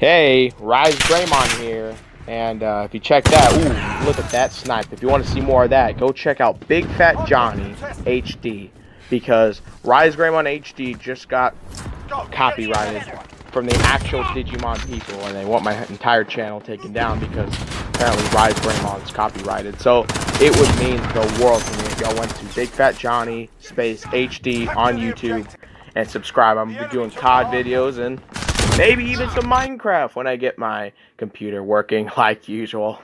Hey, Rize Greymon here. And uh, if you check that, ooh, look at that snipe. If you want to see more of that, go check out Big Fat Johnny HD. Because Rize Greymon HD just got copyrighted from the actual Digimon people. And they want my entire channel taken down because apparently Rize Greymon is copyrighted. So it would mean the world to me if y'all went to Big Fat Johnny space HD on YouTube and subscribe. I'm doing COD videos and maybe even some Minecraft when I get my computer working like usual.